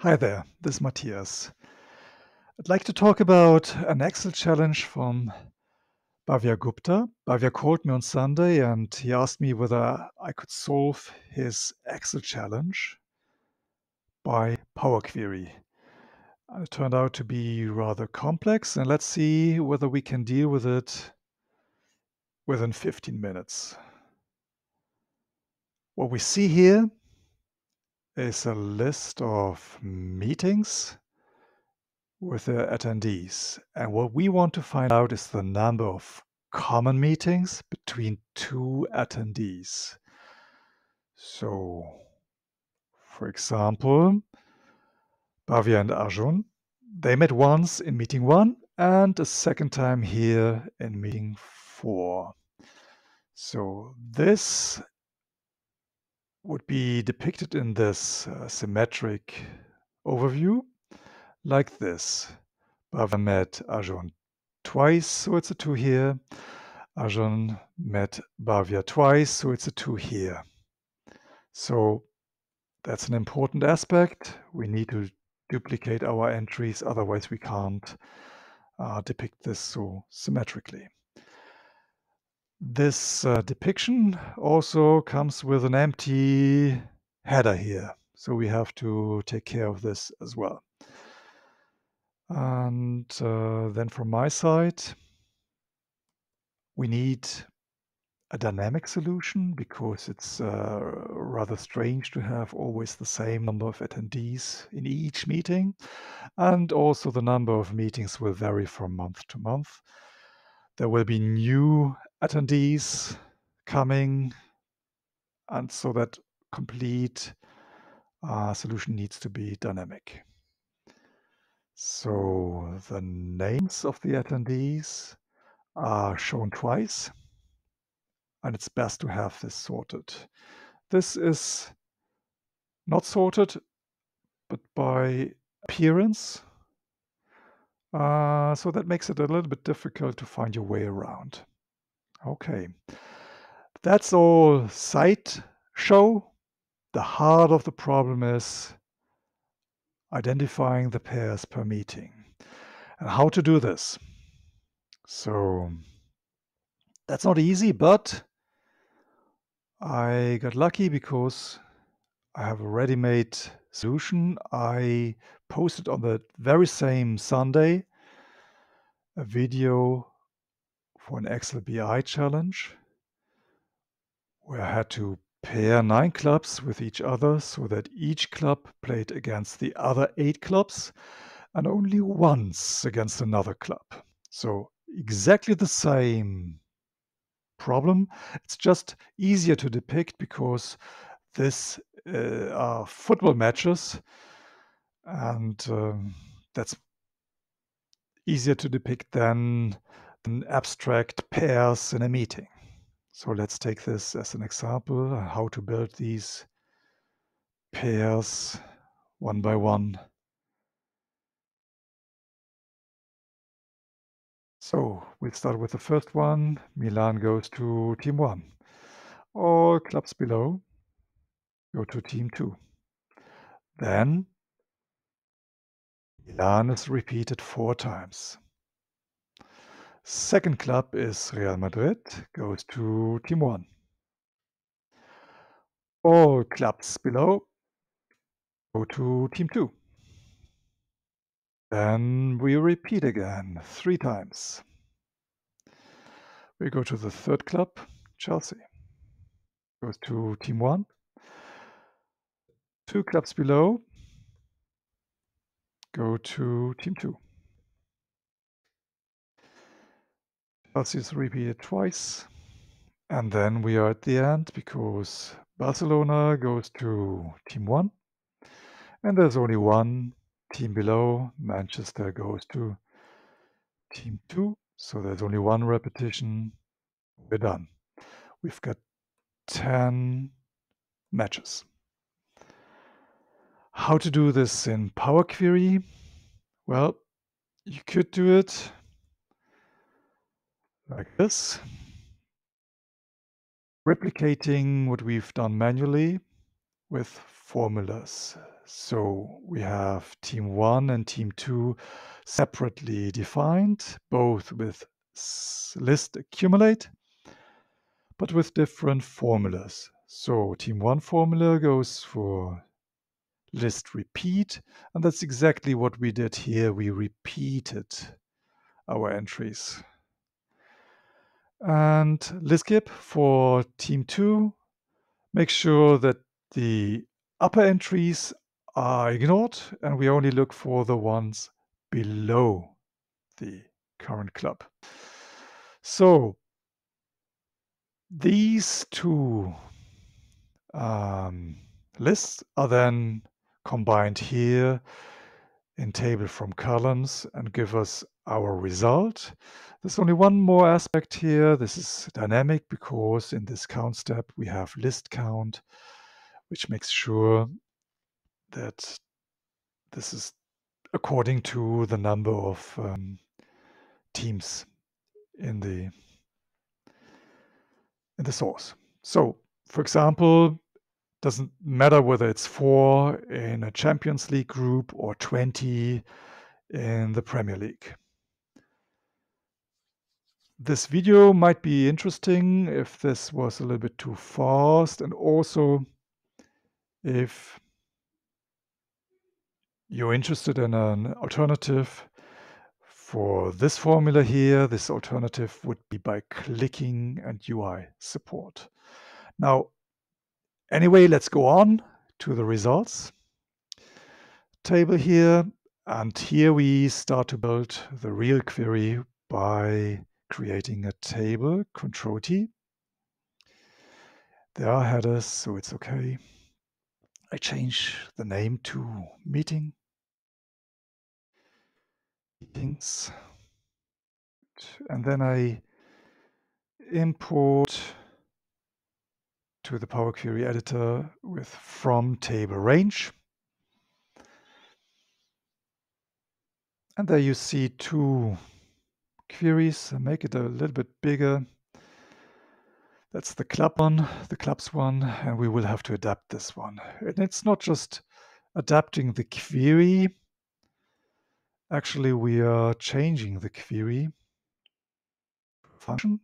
Hi there, this is Matthias. I'd like to talk about an Excel challenge from Bhavya Gupta. Bhavya called me on Sunday and he asked me whether I could solve his Excel challenge by Power Query. It turned out to be rather complex, and let's see whether we can deal with it within 15 minutes. What we see here is a list of meetings with the attendees. And what we want to find out is the number of common meetings between two attendees. So, for example, Bhavya and Arjun, they met once in meeting one and a second time here in meeting four. So this would be depicted in this uh, symmetric overview like this. Bhavya met Arjun twice, so it's a 2 here. Arjun met Bhavya twice, so it's a 2 here. So that's an important aspect. We need to duplicate our entries, otherwise we can't uh, depict this so symmetrically. This uh, depiction also comes with an empty header here. So we have to take care of this as well. And uh, then from my side, we need a dynamic solution because it's uh, rather strange to have always the same number of attendees in each meeting. And also the number of meetings will vary from month to month. There will be new attendees coming, and so that complete uh, solution needs to be dynamic. So the names of the attendees are shown twice, and it's best to have this sorted. This is not sorted, but by appearance. Uh, so that makes it a little bit difficult to find your way around. Okay. That's all site show. The heart of the problem is identifying the pairs per meeting and how to do this. So that's not easy, but I got lucky because I have a ready-made solution. I posted on the very same Sunday a video for an Excel BI challenge where I had to pair nine clubs with each other so that each club played against the other eight clubs and only once against another club. So exactly the same problem. It's just easier to depict because this uh, are football matches and um, that's easier to depict than abstract pairs in a meeting. So let's take this as an example, how to build these pairs one by one. So we start with the first one. Milan goes to team one. All clubs below go to team two. Then Milan is repeated four times. Second club is Real Madrid, goes to Team 1. All clubs below go to Team 2. Then we repeat again three times. We go to the third club, Chelsea. Goes to Team 1. Two clubs below go to Team 2. is repeated twice. And then we are at the end because Barcelona goes to team one. And there's only one team below. Manchester goes to team two. So there's only one repetition. We're done. We've got 10 matches. How to do this in Power Query? Well, you could do it like this. Replicating what we've done manually with formulas. So we have team one and team two separately defined, both with list accumulate, but with different formulas. So team one formula goes for list repeat, and that's exactly what we did here. We repeated our entries. And list skip for team two, make sure that the upper entries are ignored and we only look for the ones below the current club. So these two um, lists are then combined here in table from columns and give us our result. There's only one more aspect here. This is dynamic because in this count step we have list count, which makes sure that this is according to the number of um, teams in the in the source. So, for example, doesn't matter whether it's four in a Champions League group or 20 in the Premier League. This video might be interesting if this was a little bit too fast and also if you're interested in an alternative for this formula here, this alternative would be by clicking and UI support. Now, anyway, let's go on to the results table here. And here we start to build the real query by creating a table, Control T. There are headers, so it's okay. I change the name to meeting. Meetings. And then I import to the Power Query editor with from table range. And there you see two queries. Uh, make it a little bit bigger. That's the club one, the clubs one, and we will have to adapt this one. And it's not just adapting the query. Actually, we are changing the query function.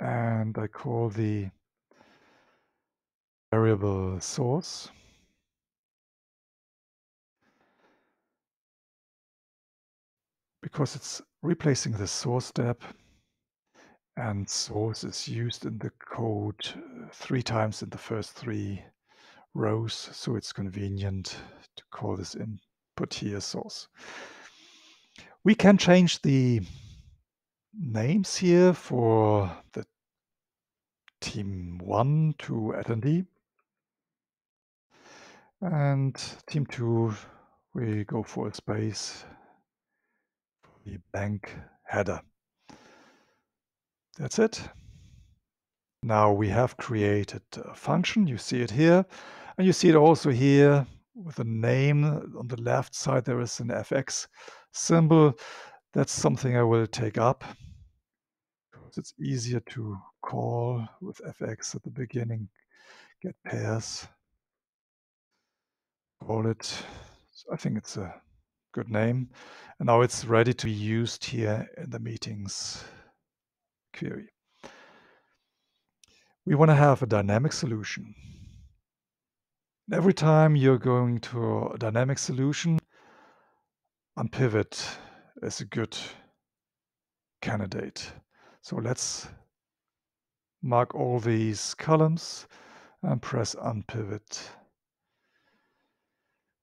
And I call the variable source. Because it's replacing the source step and source is used in the code uh, three times in the first three rows, so it's convenient to call this input here source. We can change the names here for the team 1 to attendee. And team 2, we go for a space the blank header. That's it. Now we have created a function. You see it here. And you see it also here with a name. On the left side, there is an fx symbol. That's something I will take up. Because it's easier to call with fx at the beginning. Get pairs. Call it. I think it's a good name. And now it's ready to be used here in the meetings query. We want to have a dynamic solution. Every time you're going to a dynamic solution, unpivot is a good candidate. So let's mark all these columns and press unpivot.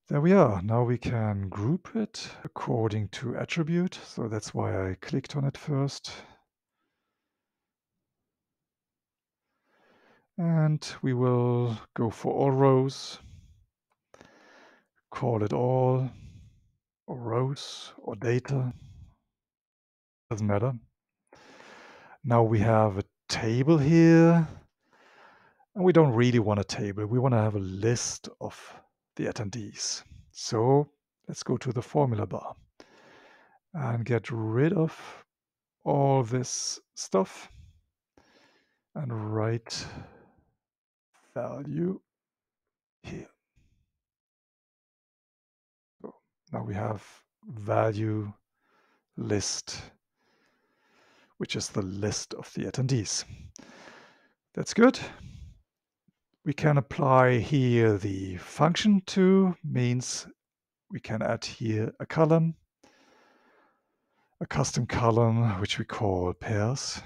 There we are. Now we can group it according to attribute. So that's why I clicked on it first. And we will go for all rows, call it all, or rows, or data, doesn't matter. Now we have a table here, and we don't really want a table. We want to have a list of the attendees. So let's go to the formula bar and get rid of all this stuff and write value here. So now we have value list, which is the list of the attendees. That's good. We can apply here the function to, means we can add here a column, a custom column, which we call pairs.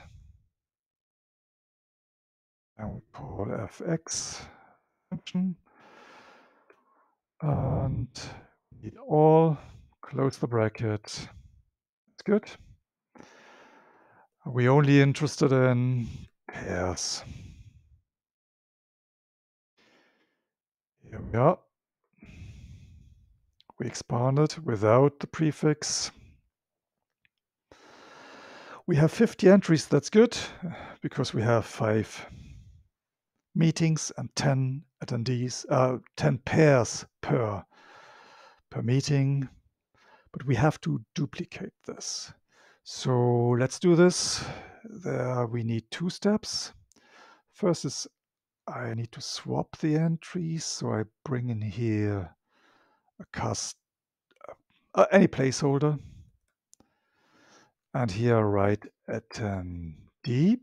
And we call fx function. And need all, close the bracket. That's good. Are we only interested in pairs? Here we are. We expanded without the prefix. We have 50 entries, that's good, because we have five meetings and 10 attendees, uh, 10 pairs per, per meeting, but we have to duplicate this. So let's do this. There we need two steps. First is I need to swap the entries. So I bring in here a cast, uh, any placeholder. And here I write attendee.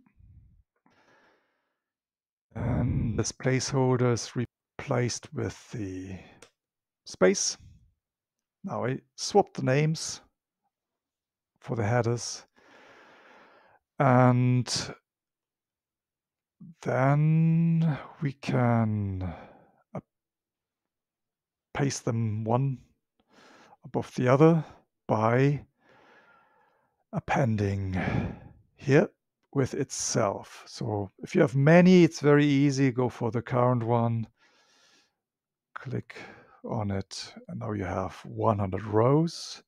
And this placeholder is replaced with the space. Now I swap the names for the headers. And then we can uh, paste them one above the other by appending here with itself. So if you have many, it's very easy. Go for the current one, click on it, and now you have 100 rows.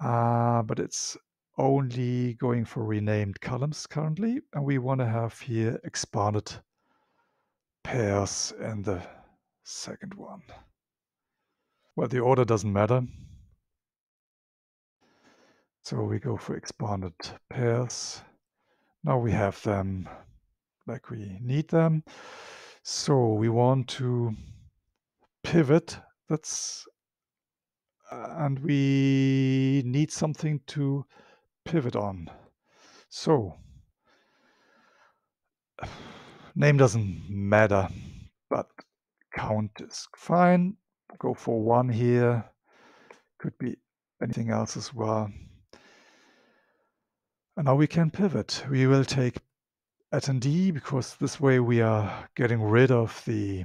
Uh, but it's only going for renamed columns currently, and we want to have here expanded pairs in the second one. Well, the order doesn't matter. So we go for expanded pairs. Now we have them like we need them. So we want to pivot. That's uh, and we need something to pivot on. So name doesn't matter, but count is fine. Go for one here. Could be anything else as well. And now we can pivot. We will take attendee because this way we are getting rid of the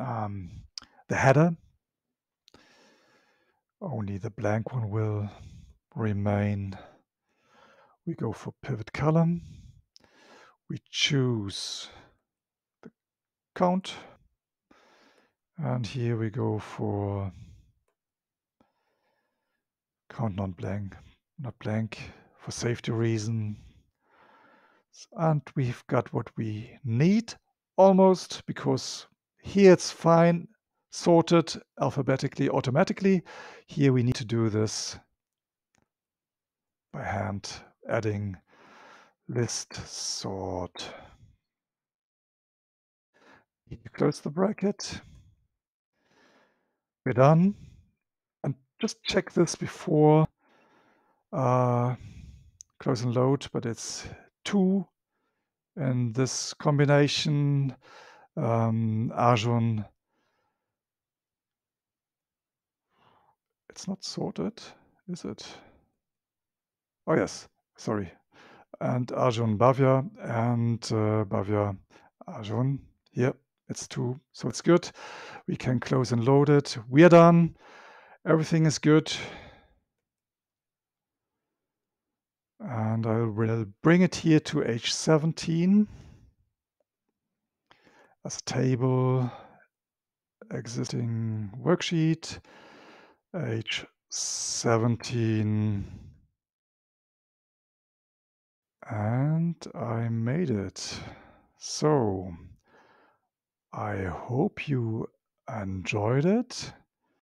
um, the header. Only the blank one will remain. We go for pivot column. We choose the count. And here we go for count non blank, not blank for safety reason. And we've got what we need almost because here it's fine sorted alphabetically automatically. Here we need to do this by hand, adding list sort. Need to close the bracket. We're done. And just check this before uh, close and load, but it's two. And this combination, um, Arjun, it's not sorted, is it? Oh, yes, sorry. And Arjun Bhavya and uh, Arjun. Here, it's two, so it's good. We can close and load it. We are done. Everything is good. And I will bring it here to H17 as a table, existing worksheet, H17. And I made it. So I hope you enjoyed it.